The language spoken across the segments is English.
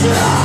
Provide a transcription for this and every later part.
Yeah.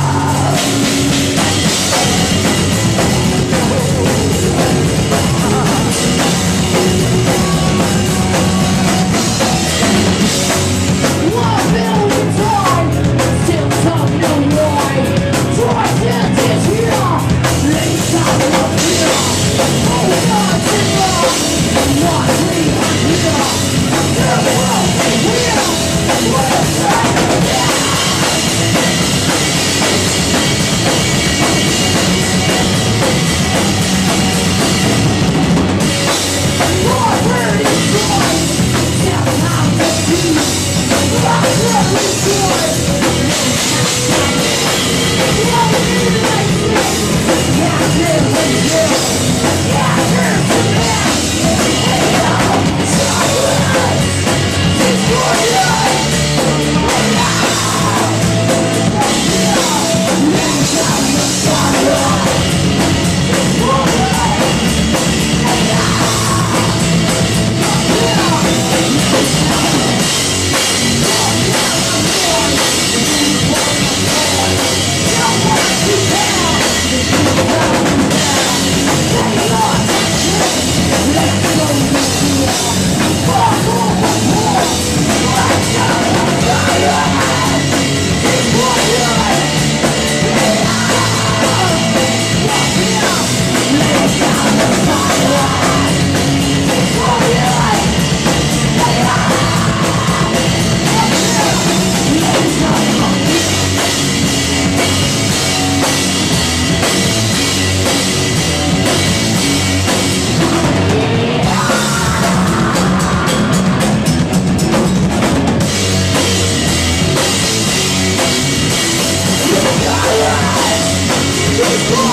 Just